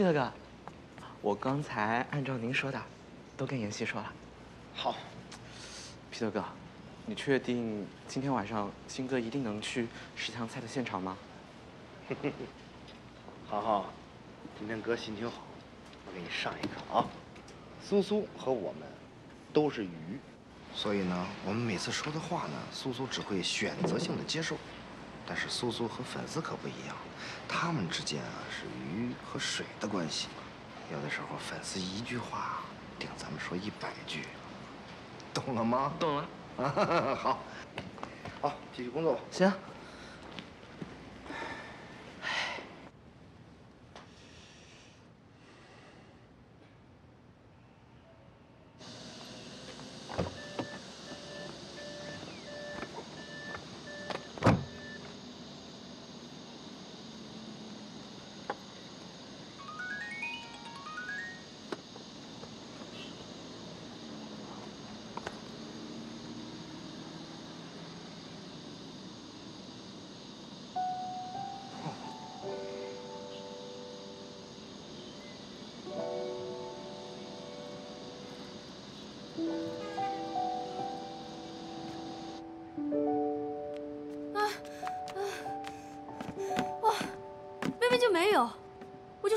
，Peter 哥，我刚才按照您说的，都跟妍希说了。好，Peter 哥，你确定今天晚上新哥一定能去十强赛的现场吗？航航，今天哥心情好，我给你上一课啊。苏苏和我们都是鱼，所以呢，我们每次说的话呢，苏苏只会选择性的接受。但是苏苏和粉丝可不一样，他们之间啊是鱼和水的关系。有的时候粉丝一句话顶咱们说一百句，懂了吗？懂了。好，好，继续工作吧。行。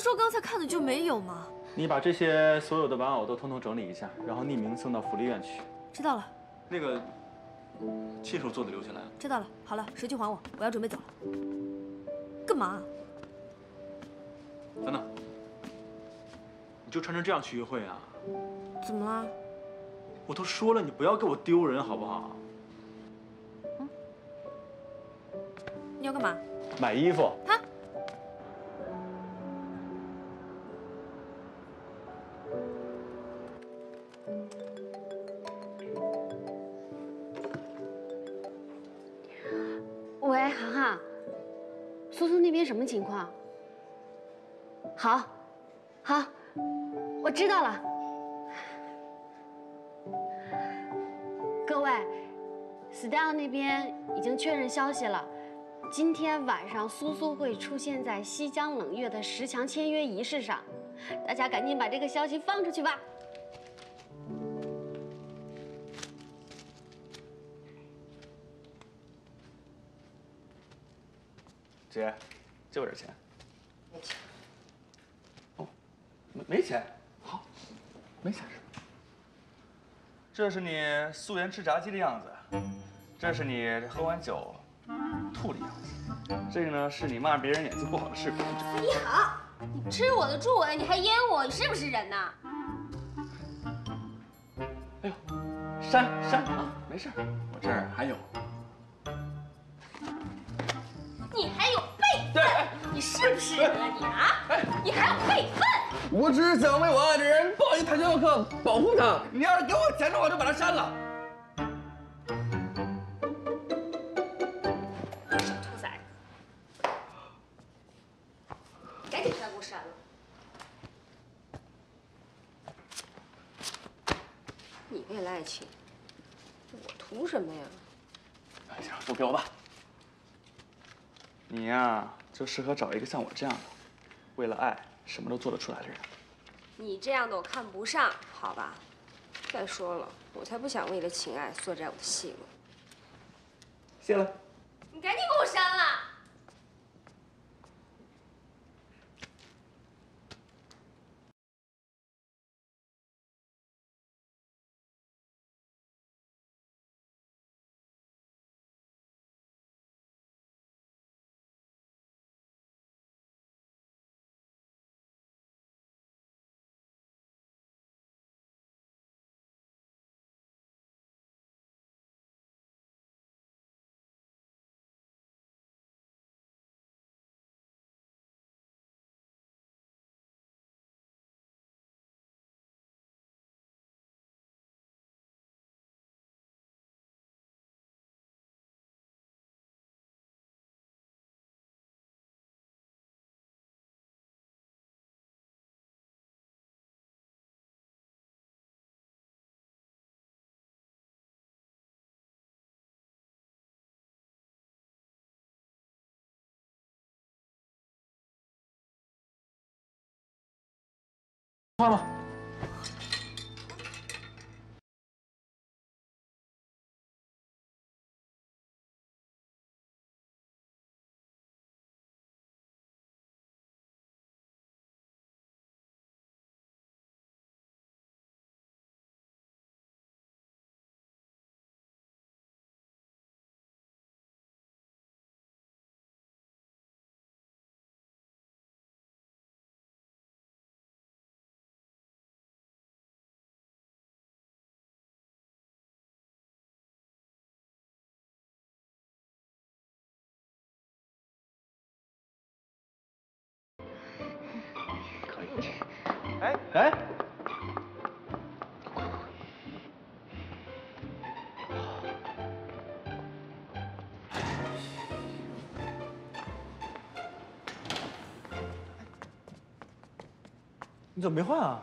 说刚才看的就没有吗。你把这些所有的玩偶都通通整理一下，然后匿名送到福利院去。知道了。那个亲手做的留下来。知道了。好了，手机还我，我要准备走了。干嘛？等等，你就穿成这样去约会啊？怎么了？我都说了，你不要给我丢人，好不好？嗯。你要干嘛？买衣服。啊？么情况？好，好，我知道了。各位，style 那边已经确认消息了，今天晚上苏苏会出现在西江冷月的十强签约仪式上，大家赶紧把这个消息放出去吧。姐。借我点钱，没钱。哦，没没钱，好，没钱是吧？这是你素颜吃炸鸡的样子，这是你喝完酒吐的样子，这个呢是你骂别人演技不好的视频。你好，你吃我的猪尾，你还淹我，你是不是人呐？哎呦，删删啊，没事，我这儿还有。你是不是人啊你啊？你还要备份？我只是想为我爱的人报一跆拳道课，保护他。你要是给我钱的话，我就把他删了。就适合找一个像我这样的，为了爱什么都做得出来的人。你这样的我看不上，好吧？再说了，我才不想为了情爱缩窄我的戏路。谢了。你赶紧换吧。哎哎，你怎么没换啊？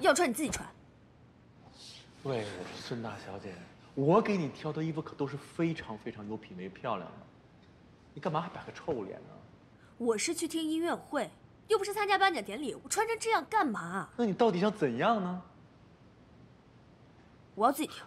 要穿你自己穿。喂，孙大小姐，我给你挑的衣服可都是非常非常有品位、漂亮的，你干嘛还摆个臭脸呢？我是去听音乐会，又不是参加颁奖典礼，我穿成这样干嘛？那你到底想怎样呢？我要自己挑。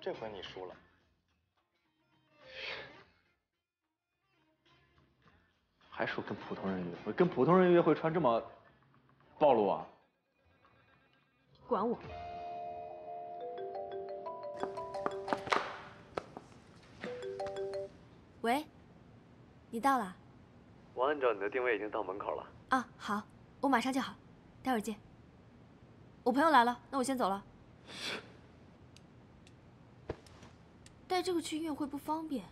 这回你输了。还说跟普通人约会，跟普通人约会穿这么暴露啊？管我！喂，你到了？我按照你的定位已经到门口了。啊，好，我马上就好，待会儿见。我朋友来了，那我先走了。带这个去医院会不方便，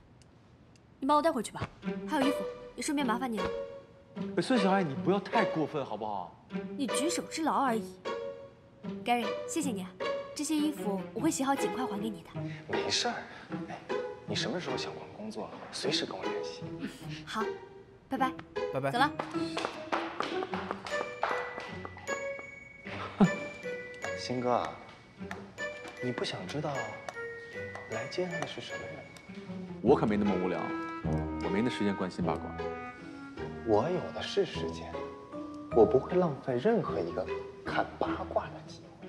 你帮我带回去吧。还有衣服，也顺便麻烦你了。哎，孙小爱，你不要太过分好不好？你举手之劳而已。Gary，谢谢你啊，这些衣服我会洗好尽快还给你的。没事儿，哎，你什么时候想换工作，随时跟我联系。好，拜拜。拜拜走了。鑫哥啊，你不想知道来接他的是什么人？我可没那么无聊，我没那时间关心八卦。我有的是时间，我不会浪费任何一个看八卦的机会。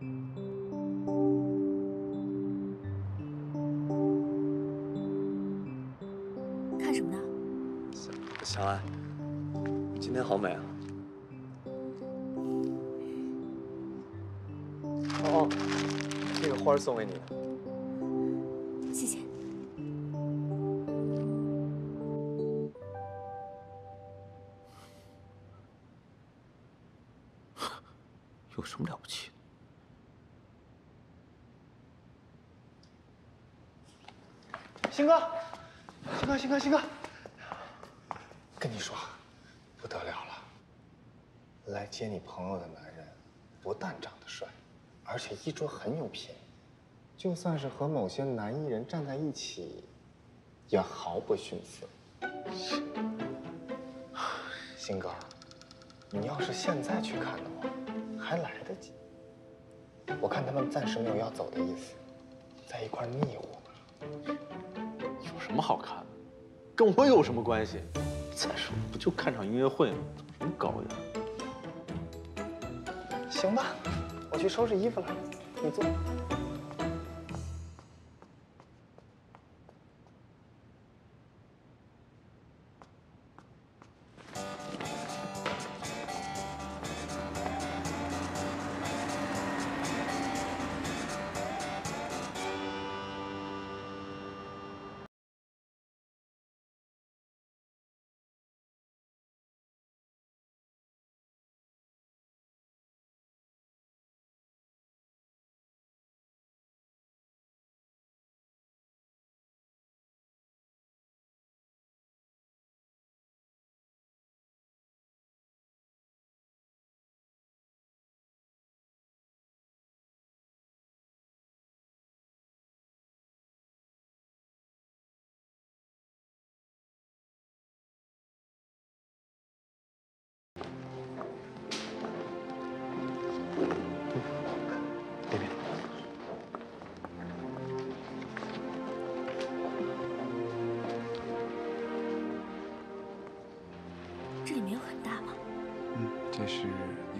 看小爱，今天好美啊！哦，这个花儿送给你的。谢谢。有什么了不起？新哥，新哥，新哥，新哥，跟你说，不得了了！来接你朋友的男人，不但长得帅，而且衣着很有品，就算是和某些男艺人站在一起，也毫不逊色。鑫哥，你要是现在去看的话，还来得及。我看他们暂时没有要走的意思，在一块腻乎。有什么好看的？跟我有什么关系？再说不就看场音乐会吗？怎么高雅？行吧，我去收拾衣服了，你坐。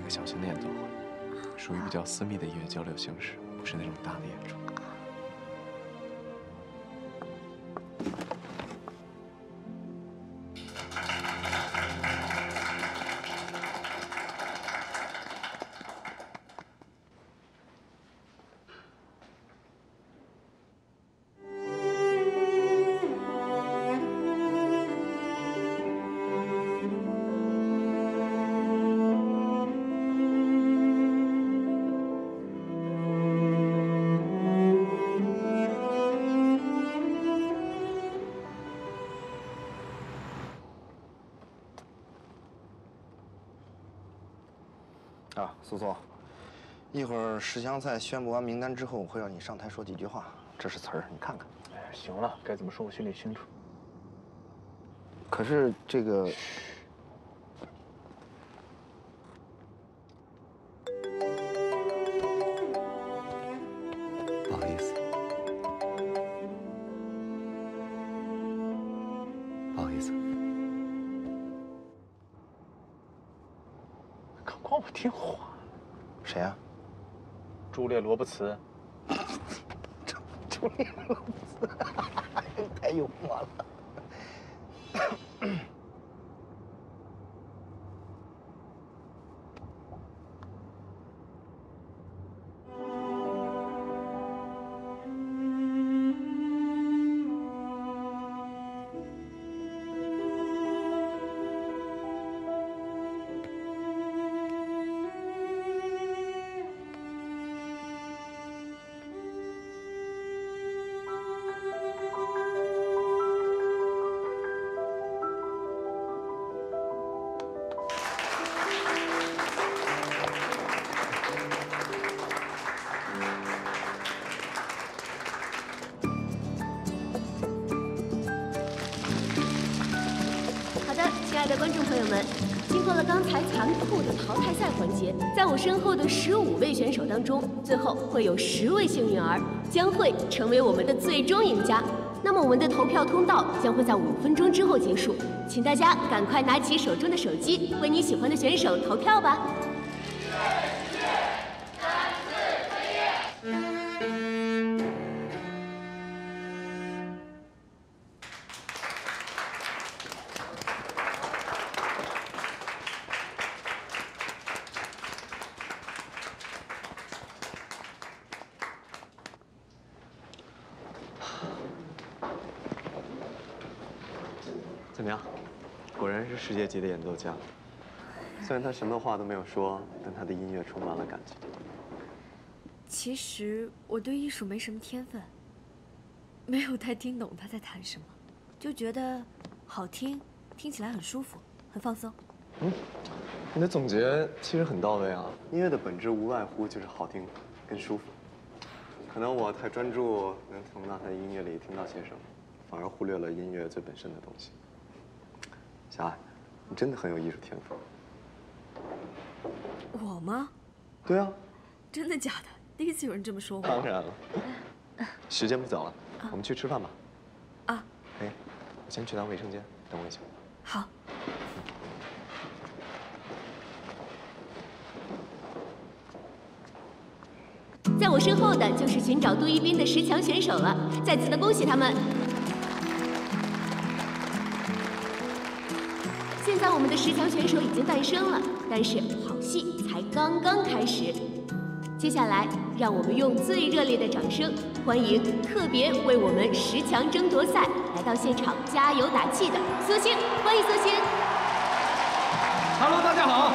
小型的演奏会属于比较私密的音乐交流形式不是那种大的演出。啊，苏苏，一会儿十强赛宣布完名单之后，我会让你上台说几句话。这是词儿，你看看。哎，行了，该怎么说我心里清楚。可是这个，朱列罗伯茨，朱丽罗伯茨，太幽默了。在我身后的十五位选手当中，最后会有十位幸运儿将会成为我们的最终赢家。那么我们的投票通道将会在五分钟之后结束，请大家赶快拿起手中的手机，为你喜欢的选手投票吧。界级的演奏家。虽然他什么话都没有说，但他的音乐充满了感情。其实我对艺术没什么天分，没有太听懂他在谈什么，就觉得好听，听起来很舒服，很放松。嗯你的总结其实很到位啊！音乐的本质无外乎就是好听跟舒服。可能我太专注能从那他的音乐里听到些什么，反而忽略了音乐最本身的东西。小爱，你真的很有艺术天赋。我吗？对啊，真的假的？第一次有人这么说我。当然了。时间不早了，我们去吃饭吧。啊，哎，我先去趟卫生间，等我一下。好。在我身后的就是寻找杜一斌的十强选手了，再次的恭喜他们！现在我们的十强选手已经诞生了，但是好戏才刚刚开始。接下来，让我们用最热烈的掌声欢迎特别为我们十强争夺赛来到现场加油打气的苏星，欢迎苏星！Hello，大家好。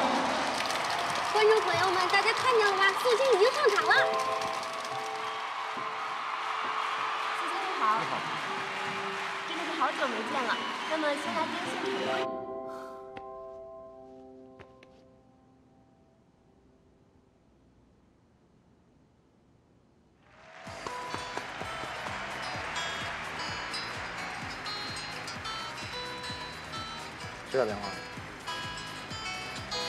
观众朋友们，大家看见了吧？苏星已经上场了。苏星你好，真的是好久没见了。那么先来听现场谁打电话？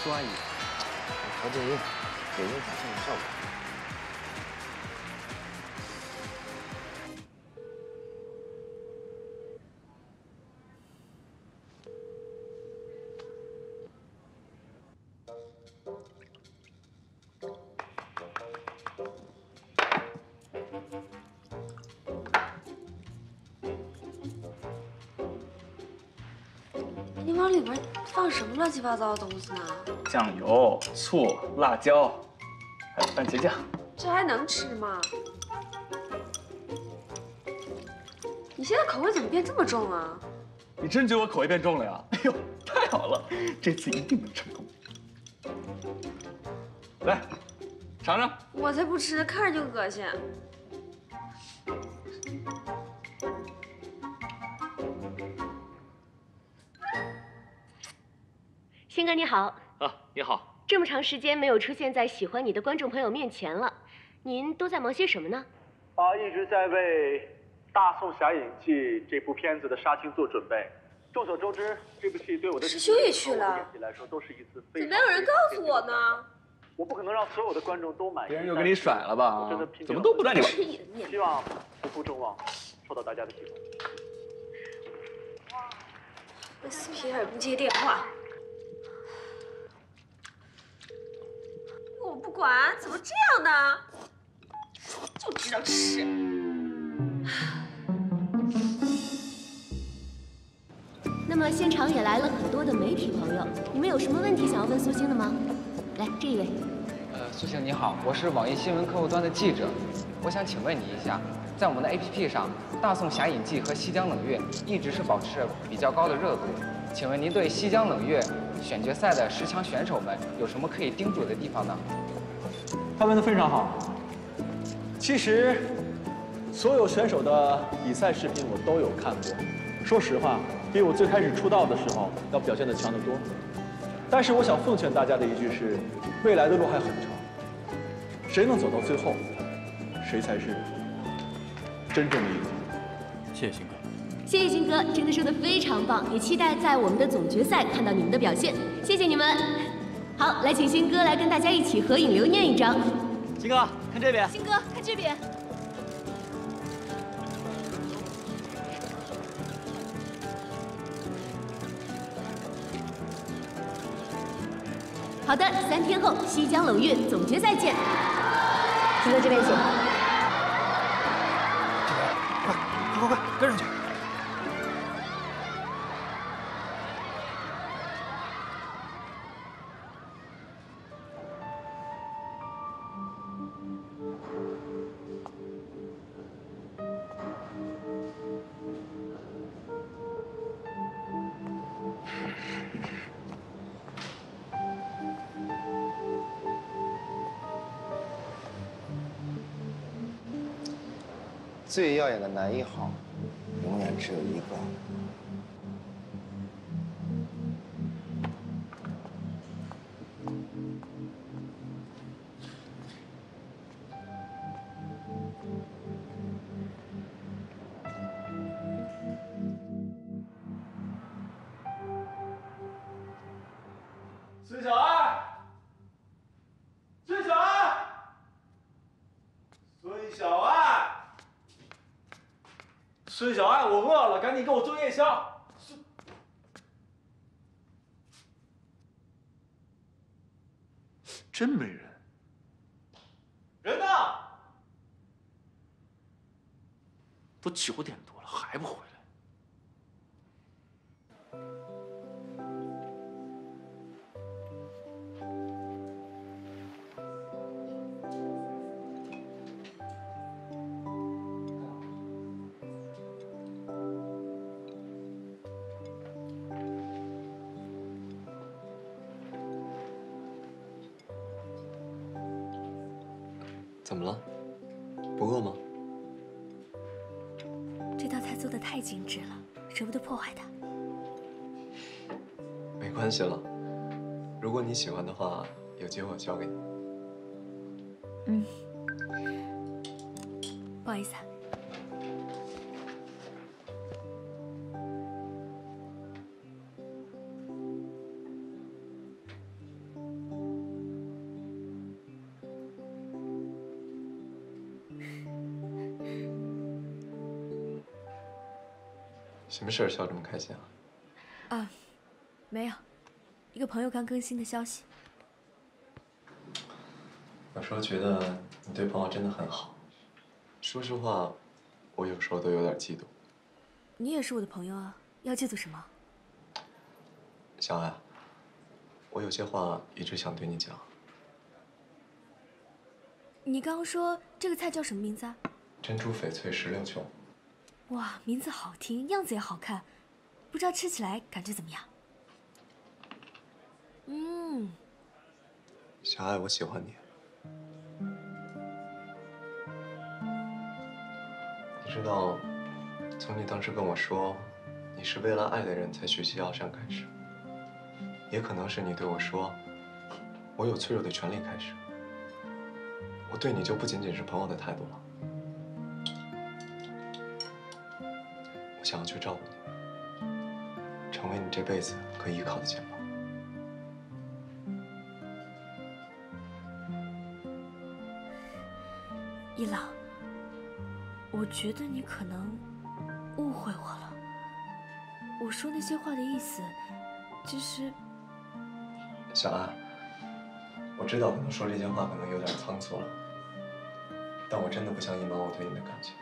苏阿姨，调静音，给音响现场效果。八糟的东西呢？酱油、醋、辣椒，还有番茄酱。这还能吃吗？你现在口味怎么变这么重啊？你真觉得我口味变重了呀？哎呦，太好了，这次一定能成功。来，尝尝。我才不吃，看着就恶心。哥你好，啊，你好。这么长时间没有出现在喜欢你的观众朋友面前了，您都在忙些什么呢？啊，一直在为《大宋侠影记》这部片子的杀青做准备。众所周知，这部戏对我的师兄也去了演技来说都是一次非怎么没有人告诉我呢？我不可能让所有的观众都满意。别人又给你甩了吧？我真的怎么都不带你玩。希望不负众望，受到大家的喜欢。那死皮赖脸不接电话。我不管，怎么这样呢？就知道吃。那么现场也来了很多的媒体朋友，你们有什么问题想要问苏星的吗？来，这一位。呃，苏星你好，我是网易新闻客户端的记者，我想请问你一下，在我们的 APP 上，《大宋侠隐记》和《西江冷月》一直是保持着比较高的热度，请问您对《西江冷月》选决赛的十强选手们有什么可以叮嘱的地方呢？他问的非常好。其实，所有选手的比赛视频我都有看过。说实话，比我最开始出道的时候要表现的强得多。但是我想奉劝大家的一句是：未来的路还很长，谁能走到最后，谁才是真正的赢家。谢谢鑫哥。谢谢鑫哥，真的说的非常棒，也期待在我们的总决赛看到你们的表现。谢谢你们。好，来请新哥来跟大家一起合影留念一张。新哥，看这边。新哥，看这边。好的，三天后西江冷月总决赛见。新哥这边请。快快快，跟上去！最耀眼的男一号，永远只有一个。点多了还不回来？你喜欢的话，有机会我教给你。嗯，不好意思啊。什么事儿笑这么开心啊？啊，没有，朋友刚更新的消息。有时候觉得你对朋友真的很好。说实话，我有时候都有点嫉妒。你也是我的朋友啊，要嫉妒什么？小爱，我有些话一直想对你讲。你刚刚说这个菜叫什么名字啊？珍珠翡翠石榴球。哇，名字好听，样子也好看，不知道吃起来感觉怎么样？嗯，小爱，我喜欢你。你知道，从你当时跟我说你是为了爱的人才学习药膳开始，也可能是你对我说我有脆弱的权利开始，我对你就不仅仅是朋友的态度了。我想要去照顾你，成为你这辈子可以依靠的肩膀。觉得你可能误会我了。我说那些话的意思，其实……小安，我知道可能说这些话可能有点仓促了，但我真的不想隐瞒我对你的感情。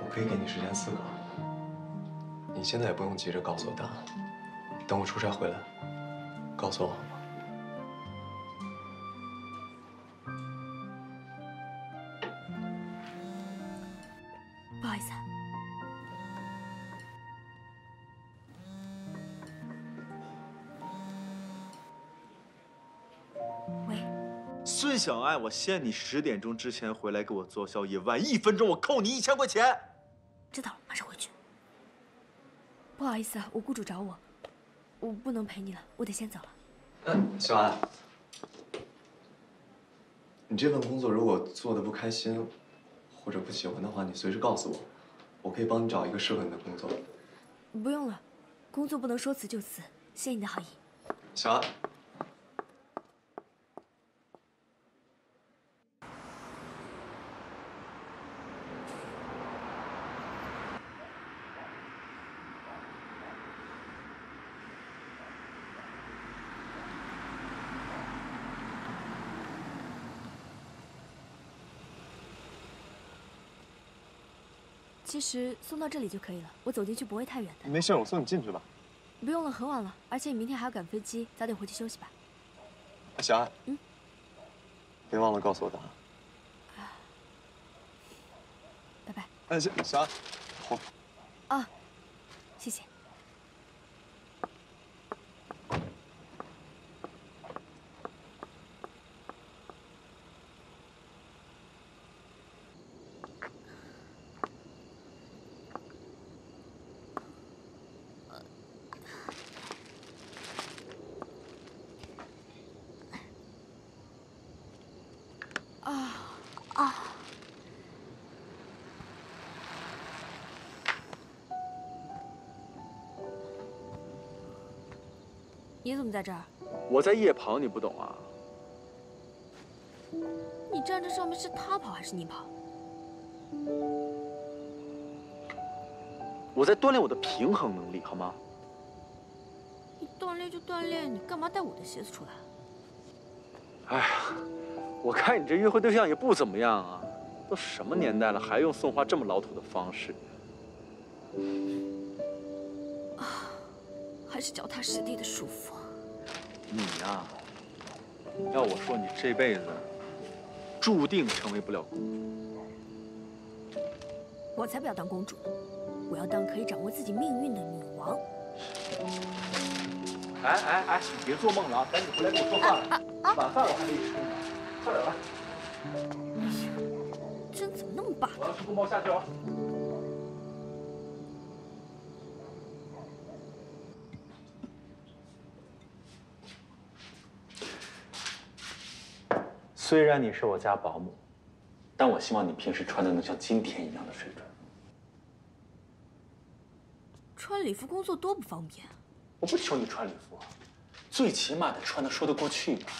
我可以给你时间思考，你现在也不用急着告诉我答案，等我出差回来，告诉我孙小爱，我限你十点钟之前回来给我做宵夜，晚一分钟我扣你一千块钱。知道了，马上回去。不好意思啊，我雇主找我，我不能陪你了，我得先走了。嗯，小安，你这份工作如果做的不开心，或者不喜欢的话，你随时告诉我，我可以帮你找一个适合你的工作。不用了，工作不能说辞就辞，谢谢你的好意。小安。其实送到这里就可以了，我走进去不会太远的。没事，我送你进去吧。不用了，很晚了，而且你明天还要赶飞机，早点回去休息吧。小安，嗯，别忘了告诉我答案。拜拜。哎，小小安，我。啊，你怎么在这儿？我在夜跑，你不懂啊？你站这上面是他跑还是你跑？我在锻炼我的平衡能力，好吗？你锻炼就锻炼，你干嘛带我的鞋子出来？哎呀，我看你这约会对象也不怎么样啊，都什么年代了，还用送花这么老土的方式？是脚踏实地的舒服。你呀、要我说，你这辈子注定成为不了公主。我才不要当公主，我要当可以掌握自己命运的女王。哎哎哎，你别做梦了啊！赶紧回来给我做饭了，晚饭我还没吃呢，快点来！哎呀，这人怎么那么霸道？我要吃宫保虾饺。虽然你是我家保姆，但我希望你平时穿的能像今天一样的水准。穿礼服工作多不方便啊！我不求你穿礼服，最起码得穿的说得过去吧。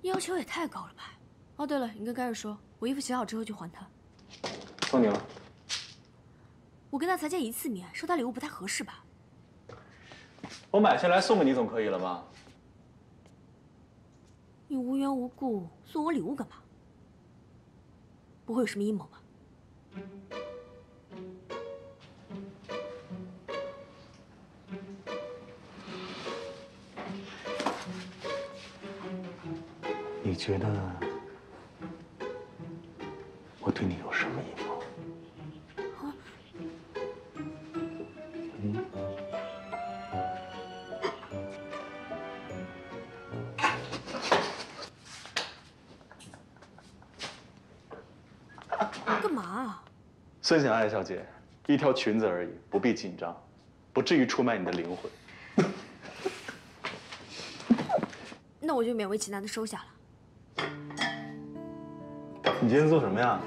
要求也太高了吧？哦，对了，你跟盖瑞说，我衣服洗好之后就还他。送你了。我跟他才见一次面，收他礼物不太合适吧？我买下来送给你总可以了吧？你无缘无故送我礼物干嘛？不会有什么阴谋吧？你觉得我对你有什么阴谋孙小爱小姐，一条裙子而已，不必紧张，不至于出卖你的灵魂。那我就勉为其难的收下了。你今天做什么呀？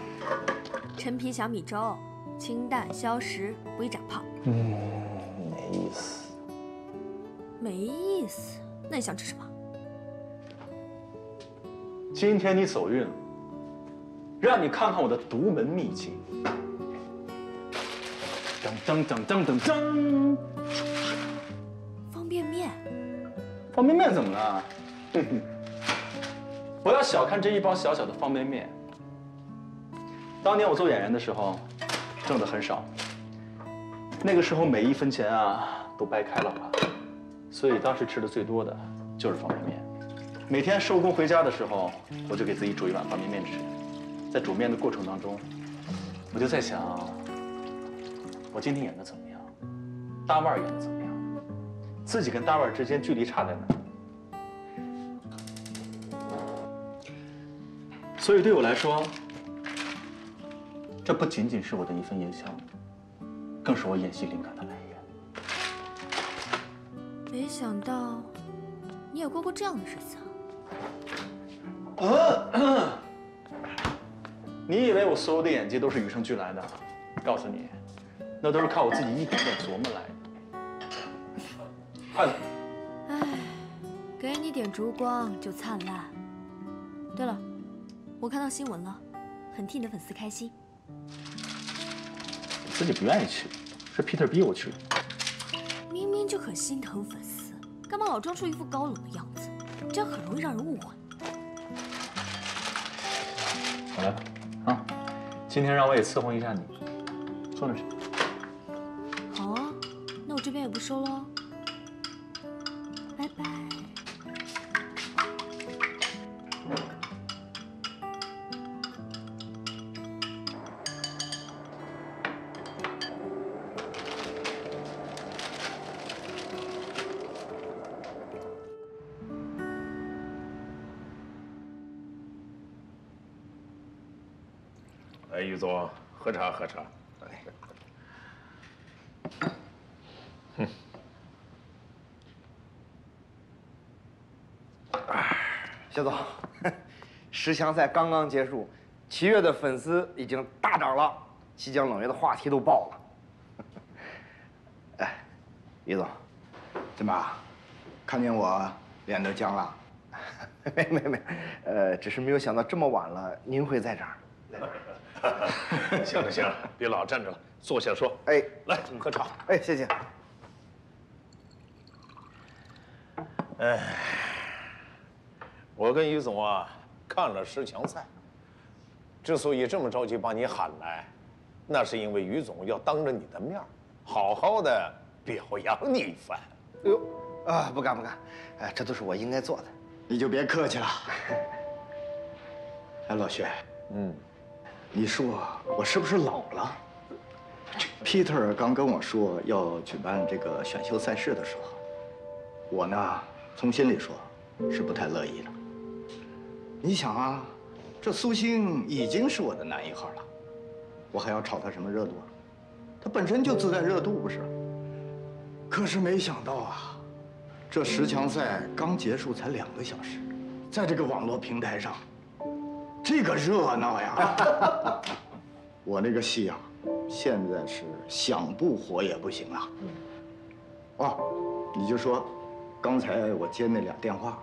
陈皮小米粥，清淡消食，不易长胖。嗯，没意思。没意思？那你想吃什么？今天你走运了，让你看看我的独门秘籍。噔噔噔噔噔噔！方便面。方便面怎么了？哼哼，不要小看这一包小小的方便面。当年我做演员的时候，挣的很少，那个时候每一分钱啊都掰开了花，所以当时吃的最多的就是方便面。每天收工回家的时候，我就给自己煮一碗方便面吃。在煮面的过程当中，我就在想，我今天演的怎么样？大腕儿演的怎么样？自己跟大腕儿之间距离差在哪？所以对我来说，这不仅仅是我的一份夜宵，更是我演戏灵感的来源。没想到你也过过这样的日子啊！呃，你以为我所有的演技都是与生俱来的？告诉你，那都是靠我自己一点点琢磨来的。快走！唉，给你点烛光就灿烂。对了，我看到新闻了，很替你的粉丝开心。我自己不愿意去，是 Peter 逼我去的。明明就很心疼粉丝，干嘛老装出一副高冷的样子？这样很容易让人误会。好了，啊，今天让我也伺候一下你，坐那去。我收喽。谢总，十强赛刚刚结束，齐越的粉丝已经大涨了，西江冷月的话题都爆了。哎，李总，怎么，看见我脸都僵了？没没没，呃，只是没有想到这么晚了您会在这儿。行了行了，别老站着了，坐下说。哎，来喝茶。哎，谢谢。哎，我跟于总啊看了十强赛，之所以这么着急把你喊来，那是因为于总要当着你的面好好的表扬你一番。哎呦，啊，不敢不敢，哎，这都是我应该做的。你就别客气了。哎，老薛，嗯，你说我是不是老了？Peter 刚跟我说要举办这个选秀赛事的时候，我呢从心里说是不太乐意的。你想啊，这苏星已经是我的男一号了，我还要炒他什么热度啊？他本身就自带热度，不是？可是没想到啊。这十强赛刚结束才两个小时，在这个网络平台上，这个热闹呀！我那个戏啊，现在是想不火也不行了。哦，你就说，刚才我接那俩电话，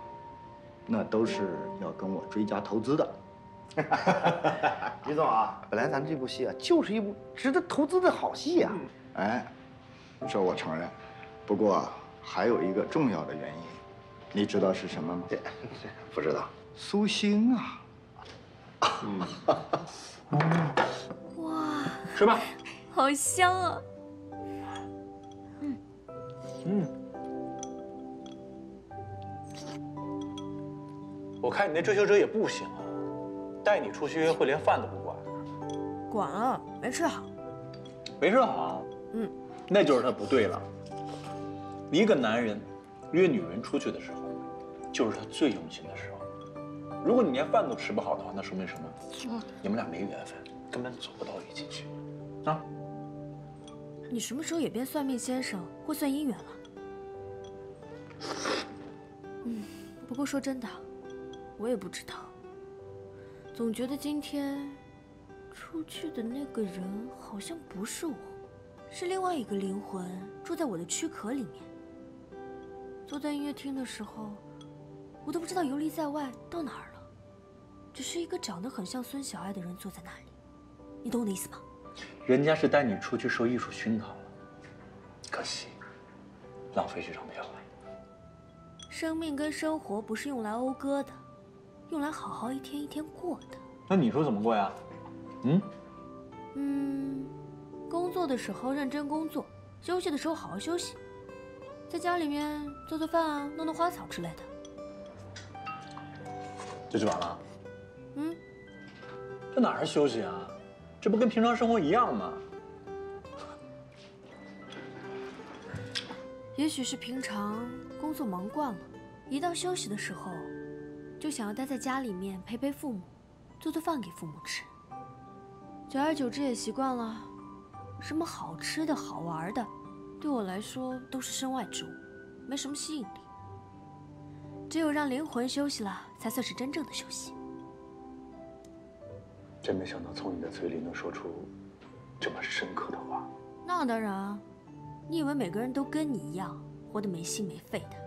那都是要跟我追加投资的。李总啊，本来咱这部戏啊，就是一部值得投资的好戏呀。哎，这我承认，不过。还有一个重要的原因，你知道是什么吗？不知道。苏星啊。嗯。哇。吃吧。好香啊。嗯。嗯。我看你那追求者也不行啊，带你出去约会连饭都不管。管了，没吃好。没吃好？嗯，那就是他不对了。一个男人约女人出去的时候，就是他最用心的时候。如果你连饭都吃不好的话，那说明什么？你们俩没缘分，根本走不到一起去。啊？你什么时候也变算命先生或算姻缘了？嗯，不过说真的，我也不知道。总觉得今天出去的那个人好像不是我，是另外一个灵魂住在我的躯壳里面。坐在音乐厅的时候，我都不知道游离在外到哪儿了，只是一个长得很像孙小爱的人坐在那里。你懂我的意思吗？人家是带你出去受艺术熏陶了，可惜，浪费这张票了。生命跟生活不是用来讴歌的，用来好好一天一天过的。那你说怎么过呀？嗯？嗯，工作的时候认真工作，休息的时候好好休息，在家里面做做饭啊，弄弄花草之类的。就这完了？嗯？这哪是休息啊？这不跟平常生活一样吗？也许是平常工作忙惯了，一到休息的时候，就想要待在家里面陪陪父母，做做饭给父母吃。久而久之也习惯了，什么好吃的好玩的，对我来说都是身外之物，没什么吸引力。只有让灵魂休息了，才算是真正的休息。真没想到从你的嘴里能说出这么深刻的话。那当然啊，你以为每个人都跟你一样活得没心没肺的？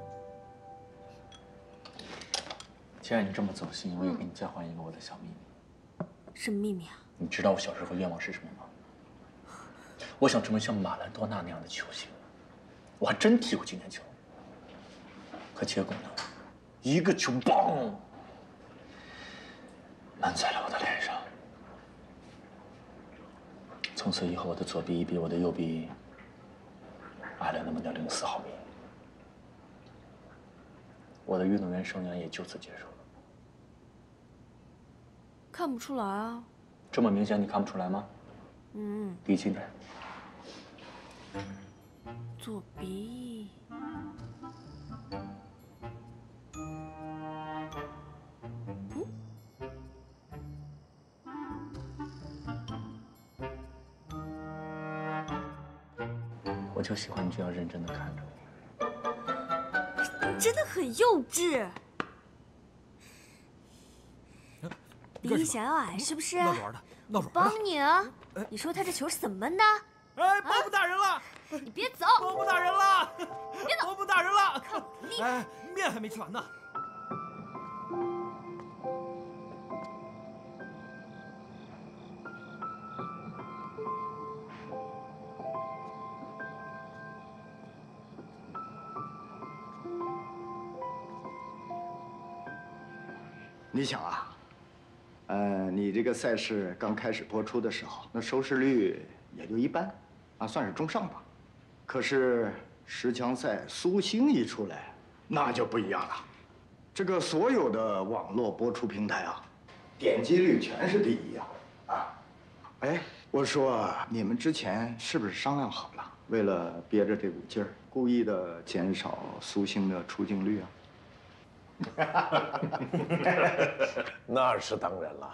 既然你这么走心，我也给你交换一个我的小秘密。什么秘密啊？你知道我小时候愿望是什么吗？我想成为像马兰多纳那样的球星。我还真踢过几年球。可结果呢？一个球棒，闷在了我的脸上。从此以后，我的左臂比我的右臂矮了那么点零四毫米。我的运动员生涯也就此结束了。看不出来啊。这么明显，你看不出来吗？嗯。离近点。左鼻。我就喜欢你这样认真的看着我。真的很幼稚。比你想要矮是不是？闹着玩的，闹着玩帮你啊！你说他这球是怎么闷的？哎，伯母打人了！你别走！伯母打人了！别走！伯母打人了！看我厉害！哎，面还没吃完呢。赛事刚开始播出的时候，那收视率也就一般，啊，算是中上吧。可是十强赛苏星一出来，那就不一样了。这个所有的网络播出平台啊，点击率全是第一啊！啊，哎，我说你们之前是不是商量好了，为了憋着这股劲儿，故意的减少苏星的出镜率啊？那是当然了，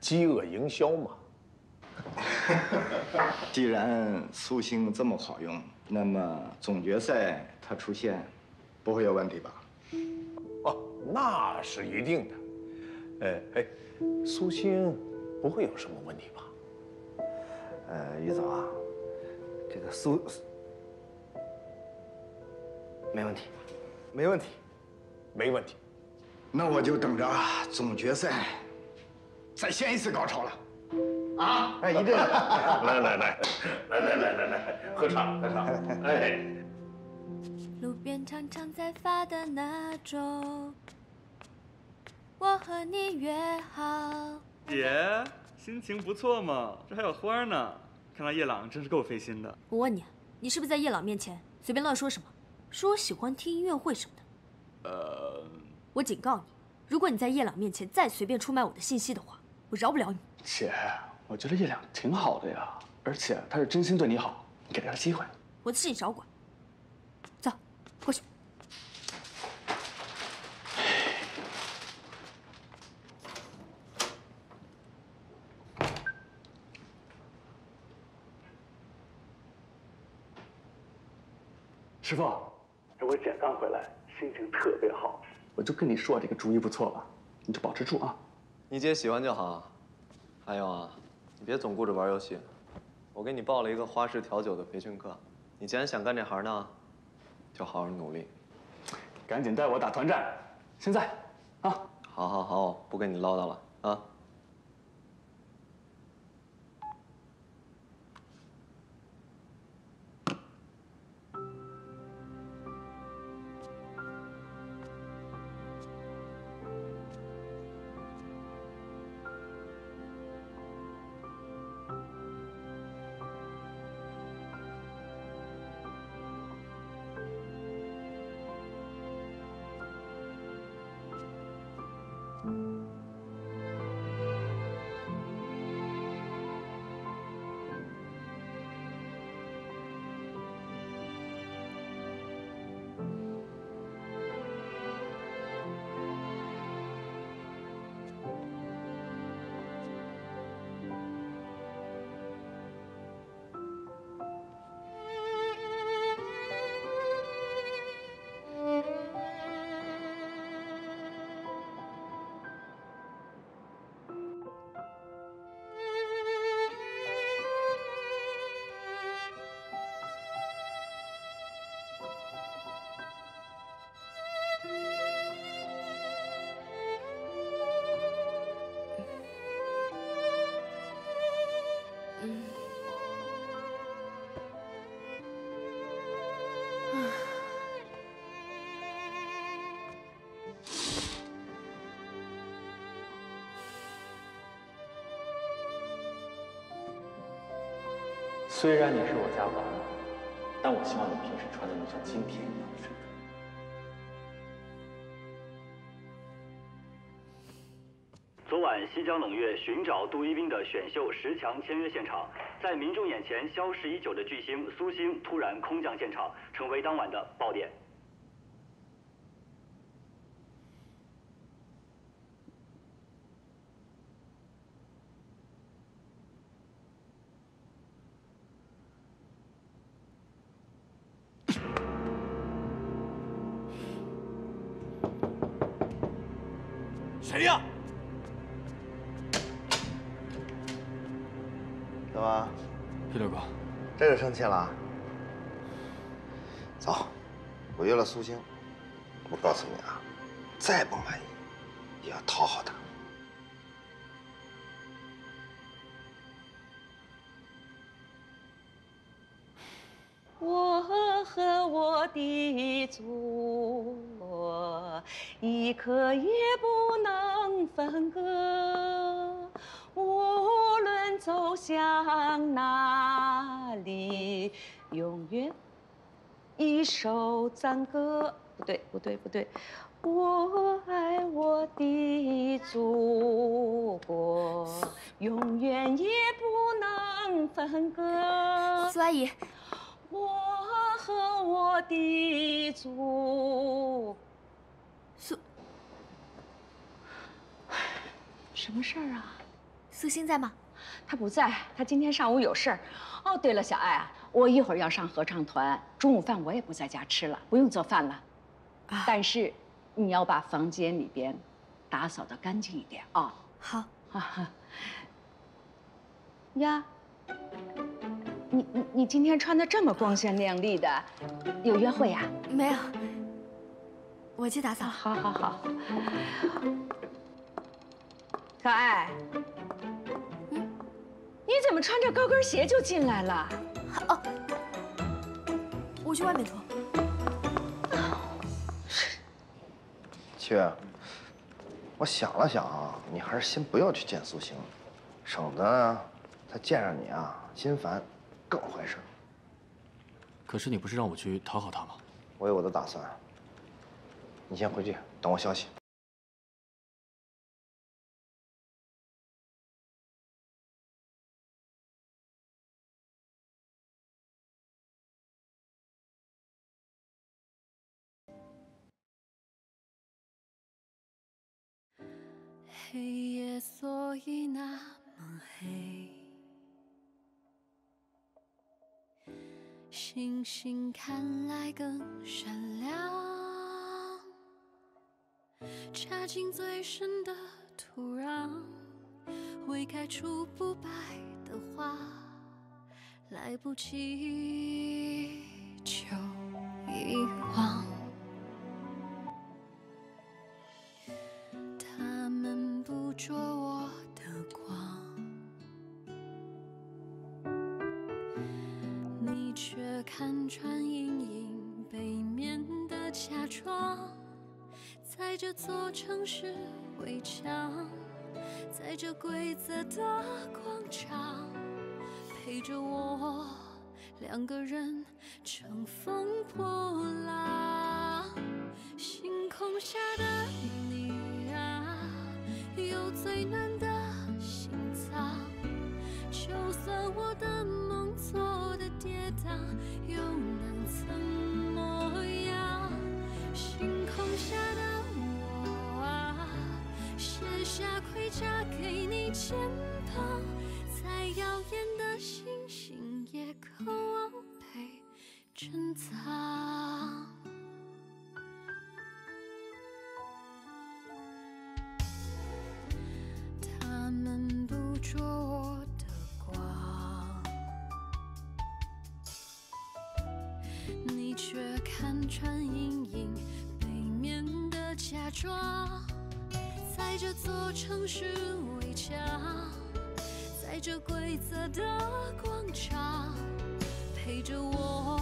饥饿营销嘛。既然苏星这么好用，那么总决赛他出现不会有问题吧？哦，那是一定的。哎哎，苏星不会有什么问题吧？呃，于总啊，这个苏没问题，没问题。没问题，那我就等着总决赛再掀一次高潮了。啊，哎，一定！来 来来，来来来来来，喝茶喝茶。哎。路边常常在发的那种，我和你约好。姐，心情不错嘛，这还有花呢。看来叶朗真是够费心的。我问你，你是不是在叶朗面前随便乱说什么？说我喜欢听音乐会什么的？呃，我警告你，如果你在叶朗面前再随便出卖我的信息的话，我饶不了你。姐，我觉得叶良挺好的呀，而且他是真心对你好，你给他个机会。我的事你少管。走，过去。师傅，我姐刚回来，心情特别好，我就跟你说这个主意不错吧，你就保持住啊。你姐喜欢就好。还有啊，你别总顾着玩游戏。我给你报了一个花式调酒的培训课，你既然想干这行呢，就好好努力，赶紧带我打团战，现在，啊！好，好，好，不跟你唠叨了啊。虽然你是我家保姆，但我希望你平时穿的能像今天一样。昨晚西江冷月寻找杜一冰的选秀十强签约现场，在民众眼前消失已久的巨星苏星突然空降现场，成为当晚的爆点。生气了？走，我约了苏青。我告诉你啊，再不满意，也要讨好她。我和我的祖国一刻也不能分割，无论走向哪里，永远一首赞歌。不对，不对，不对，我爱我的祖国，永远也不能分割。苏阿姨，我和我的祖。苏，什么事儿啊？苏欣在吗？她不在，她今天上午有事儿。哦，对了，小爱啊，我一会儿要上合唱团，中午饭我也不在家吃了，不用做饭了。但是，你要把房间里边打扫的干净一点啊。好。啊。呀，你你你今天穿的这么光鲜亮丽的，有约会呀？没有。我去打扫。好，好，好。小爱，嗯，你怎么穿着高跟鞋就进来了？哦，我去外面脱。去，我想了想啊，你还是先不要去见苏醒，省得，他见着你啊心烦，更坏事。可是你不是让我去讨好他吗？我有我的打算。你先回去等我消息。黑夜所以那么黑。星星看来更闪亮，插进最深的土壤，会开出不败的花，来不及就遗忘。座城市围墙，在这规则的广场，陪着我两个人乘风破浪，星空下的你啊，有最暖的心脏。就算我的梦做的跌宕，又嫁给你肩膀，再耀眼的星星也渴望被珍藏。他们捕捉我的光，你却看穿阴影背面的假装，这座城市围墙，在这规则的广场，陪着我。